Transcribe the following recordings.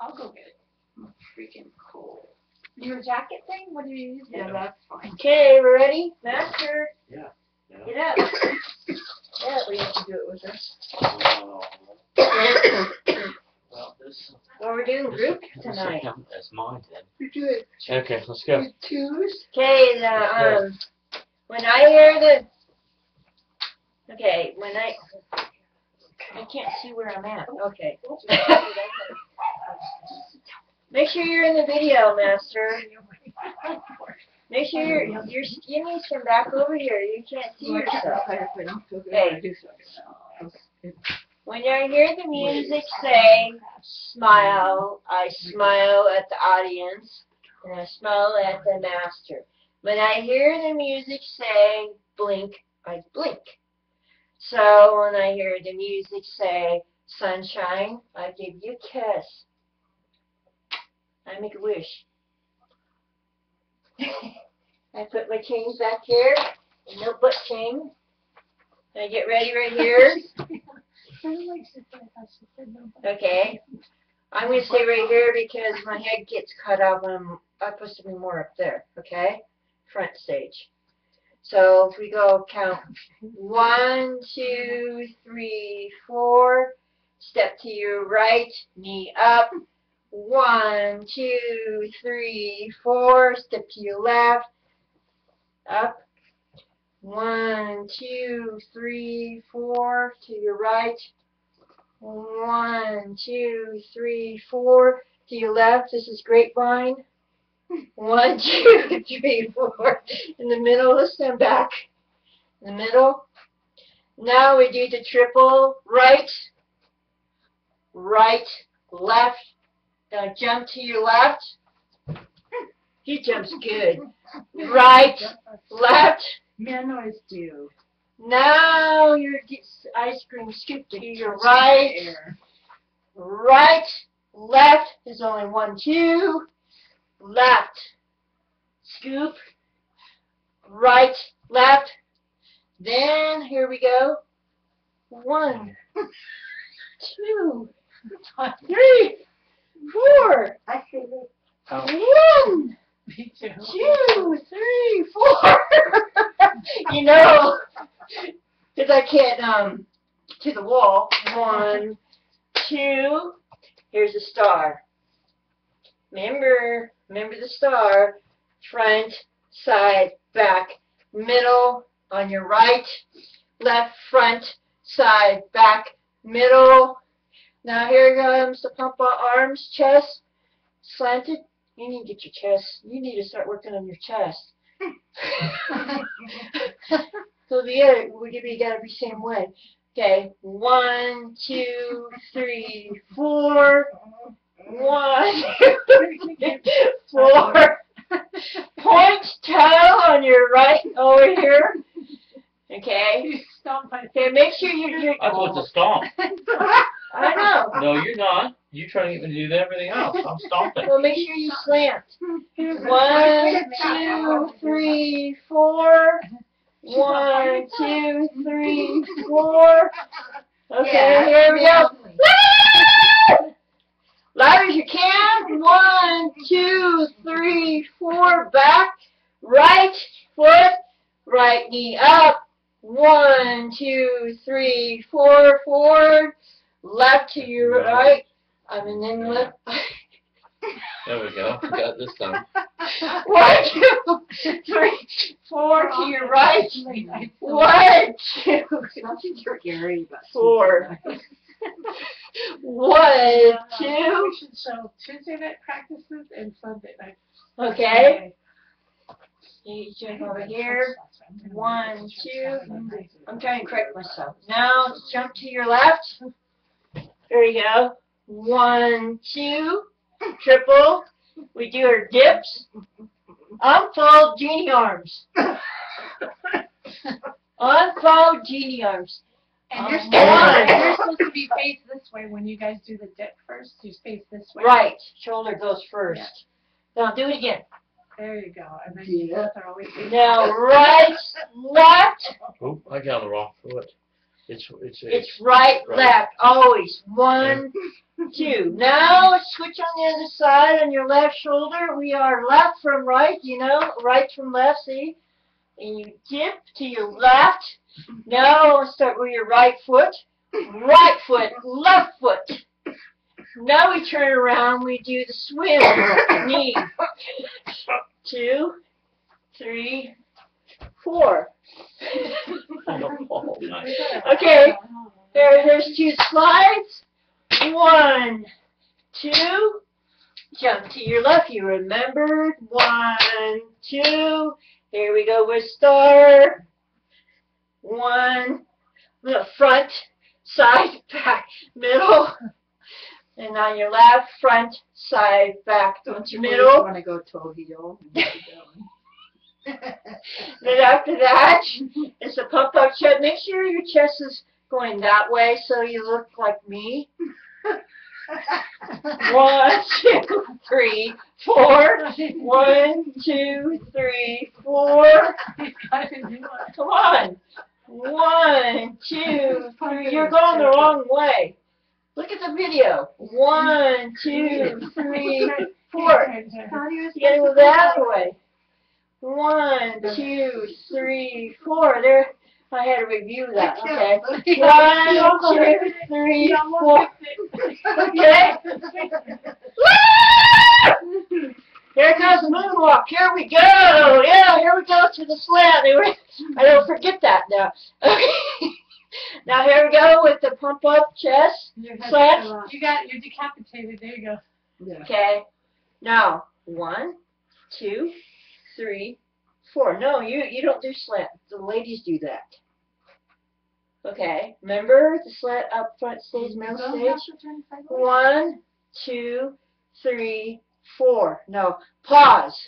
I'll go get it. I'm freaking cold. Your jacket thing? What do you use? Yeah, that's fine. Okay, we're ready? Master, Yeah. yeah. get up. Yeah, we have to do it with us. Well, this. Well, we're doing group tonight. That's mine then. We're doing Okay, let's go. twos. Okay, the, um, when I hear the, okay, when I, I can't see where I'm at. Okay. Make sure you're in the video, Master. Make sure your your skinny's from back over here. You can't see yourself. Okay. When I hear the music say smile, I smile at the audience and I smile at the master. When I hear the music say blink, I blink. So when I hear the music say sunshine, I give you a kiss. I make a wish. I put my chains back here, no butt chain. I get ready right here. Okay. I'm going to stay right here because my head gets cut off when I'm, I'm supposed to be more up there. Okay? Front stage. So if we go count one, two, three, four. Step to your right, knee up. One, two, three, four. Step to your left, up. One, two, three, four. To your right. One, two, three, four. To your left, this is grapevine. One, two, three, four. In the middle, let's stand back. In the middle. Now we do the triple right, right, left. Now jump to your left. He jumps good. Right, left. Men always do. Now your ice cream scoop to your right, right, left. There's only one, two. Left. Scoop. Right, left. Then here we go. One, two, three, four. I it. One, Me too. two, three, four. you know, because I can't um to the wall. One, two. Here's a star. Remember, remember the star. Front, side, back, middle. On your right, left, front, side, back, middle. Now here comes the pump out arms, chest, slanted. You need to get your chest. You need to start working on your chest. so the other, we we gotta be same way. Okay, one, two, three, four. One, two, three, four. Point toe on your right over here. Okay. You stomp my Okay, make sure you you I'm supposed to stomp. I know. No, you're not. You're trying to get me to do everything else. I'm stopping. Well, make sure you slant. One, two, three, four. One, two, three, four. Okay, here we go. Loud as you can. One, two, three, four. Back. Right foot. Right knee up. One, two, three, four. Forward. Left to your right. I mean, then left. There we go. Got this time. One, two, three, four to your right. One, two, Something scary, but. four. One, two. We should show Tuesday night practices and Sunday night. Okay. You jump over here. One, two. I'm trying to correct myself. Now jump to your left. There you go. One, two. Triple. We do our dips. Unfold genie arms. Unfold genie arms. And you're Um, supposed, one. and you're supposed to be faced this way when you guys do the dip first. You face this way. Right. Shoulder goes first. Now do it again. There you go. And then you Yeah. both are always. Now right, left. Oop, I got the wrong foot. It's it's It's right, Right. left. Always. One, two. Now switch on the other side on your left shoulder. We are left from right, you know, right from left, see? And you dip to your left. Now start with your right foot. Right foot, left foot. Now we turn around, we do the swim. Knee. Two, three, four. Oh, nice. Okay, there, there's two slides. One, two. Jump to your left. You remembered. One, two. Here we go with star. One, the front, side, back, middle. And on your left, front, side, back, Don't you middle. want to go toe heel? and get it going? Then after that, it's a pump up chest. Make sure your chest is going that way so you look like me. One, two, three, four. One, two, three, four. Come on. One, two, three. You're going the wrong way. Look at the video. One, two, three, four. You gotta go that way. One, two, three, four. There, I had to review that. Okay. One, two, three, four. Okay. Woo! There goes the moonwalk. Here we go. Yeah, here we go to the slant. They I don't forget that now. Okay. Now here we go with the pump up chest. Slant. Uh, you got, you're decapitated, there you go. Yeah. Okay. Now one, two, three, four. No, you you don't do slant. The ladies do that. Okay. Remember the slant up front stays middle stage. One, two, three, four. No, pause.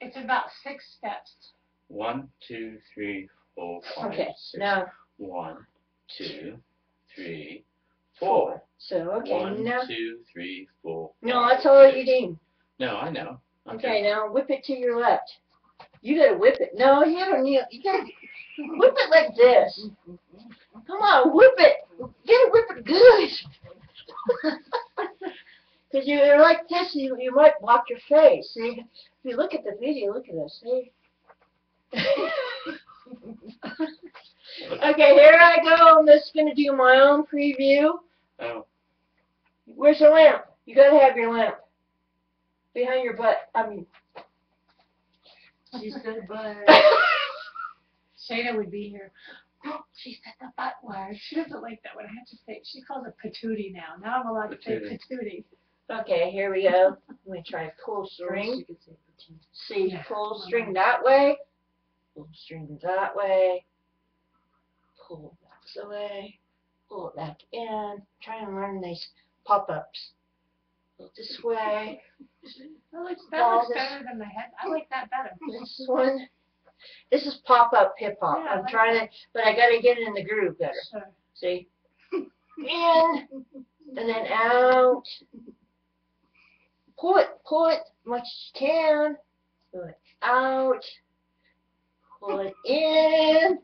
It's about six steps. One, two, three, four, five, Okay. six. Now One, two, three, four. so okay One, now. two, three, four. No, five, that's all you six. need. No, I know. Okay, now whip it to your left. You gotta whip it. No, you don't need. You gotta whip it like this. Come on, whip it. Get it, whip it good. Because you're like this, you, you might block your face. See, if you look at the video, look at this. See. okay, here I go. I'm just gonna do my own preview. Oh, Where's the lamp? You gotta have your lamp behind your butt. I mean. She said, butt. Shayna would be here. Oh, she said the butt word. She doesn't like that one. I have to say, she calls it patootie now. Now I'm allowed to say Patootie. patootie. Okay, here we go. Let me try and pull string. She could say petite. See, Yeah. pull string that way. Pull string that way. Pull back away. Pull it back in. Try and learn these pop-ups. Pull this way. That looks, that All looks this- better than my head. I like that better. This one. This is pop-up hip-hop. Yeah, I I'm like trying to, but I gotta get it in the groove better. Sure. See? In. And then out. Pull it, pull it much as you can. Pull it out. Pull it in.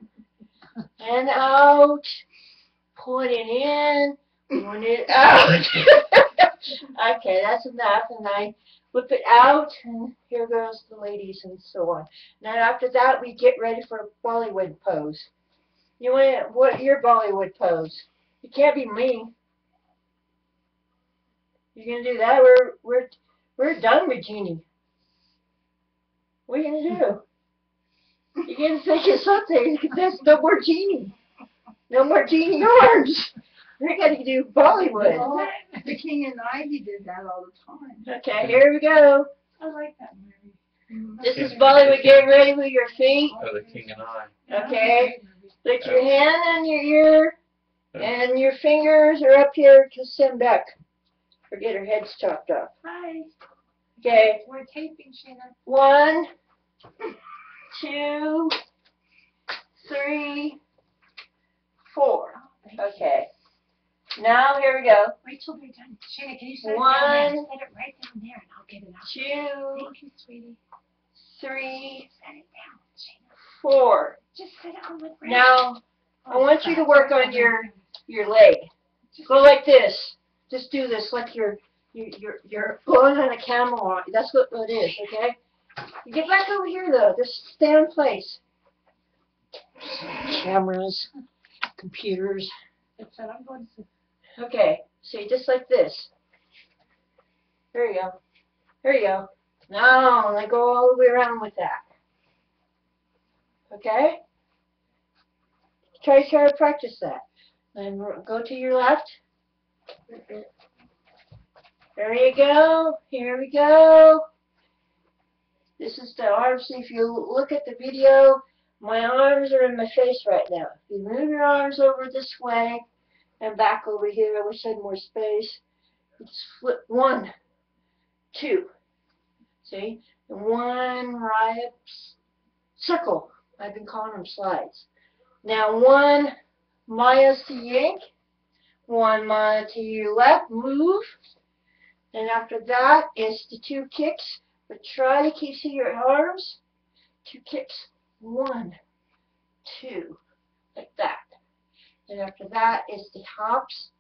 And out. Pull it in. Pull it out. okay, that's enough. And I whip it out. And here goes the ladies and so on. Then after that, we get ready for a Bollywood pose. You want what your Bollywood pose? It can't be me. You're gonna do that? We're we're we're done with Genie. What are you gonna do? You're gonna think of something. There's no more Genie. No more Genie arms. We gotta do Bollywood. Well, the king and I, he did that all the time. Okay, here we go. I like that movie. This is Bollywood. Get ready with your feet. oh, the king and I. Okay. great. Put your oh. hand on your ear, and your fingers are up here to send back. Forget her head's chopped off. Hi. Okay, We're taping, Shayna. one, two, three, four. Oh, thank you. Okay. Now here we go. Wait till they're done. Shayna, can you set it down there? One. Set it right down there and I'll get it out. Two, Thank you, sweetie. three, Set it down, Shayna. four. Just set it on the ground. Now I oh, want you to work on your your leg. Go like this. just do this like you're you, you're you're going on a camel. That's what it is, okay? You get back over here though. Just stay in place. Cameras, computers. It said, I'm going to. Okay, see, just like this. There you go. There you go. Now, and I go all the way around with that. Okay? Try, try to practice that. Then go to your left. There you go. Here we go. This is the arms. If you look at the video, my arms are in my face right now. If you move your arms over this way, and back over here. I wish I had more space. Just flip one, two. See? And one right circle. I've been calling them slides. Now one Maya to yank, one Maya to your left, move. And after that is the two kicks. But try to keep see your arms. Two kicks. One, two, like that. And after that is the hops.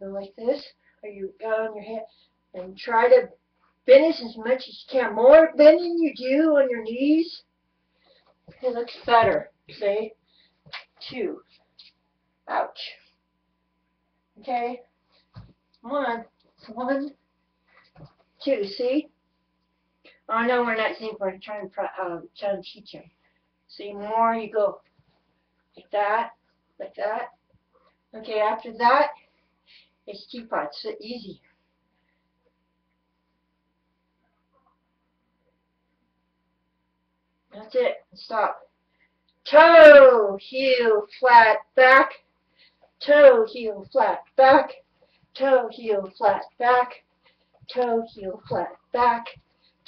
Go like this, or you got on your hand, and try to bend as much as you can. More bending you do on your knees, it looks better. See? Two. Ouch. Okay. One. One. Two. See? Oh no, we're not seeing. We're trying to, um, trying to teach you. See, more you go like that like that. Okay, after that, it's teapots. So easy. That's it. Stop. Toe, heel, flat, back. Toe, heel, flat, back. Toe, heel, flat, back. Toe, heel, flat, back.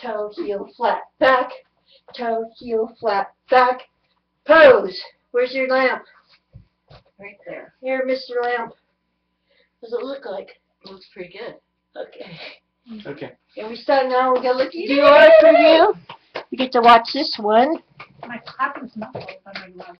Toe, heel, flat, back. Toe, heel, flat, back. Pose. Where's your lamp? Right there. Here, Mr. Lamp. What does it look like? Looks pretty good. Okay. Okay. And we start now. We got to look at the order for you. You get to watch this one. My clapping's not open. I'm in love.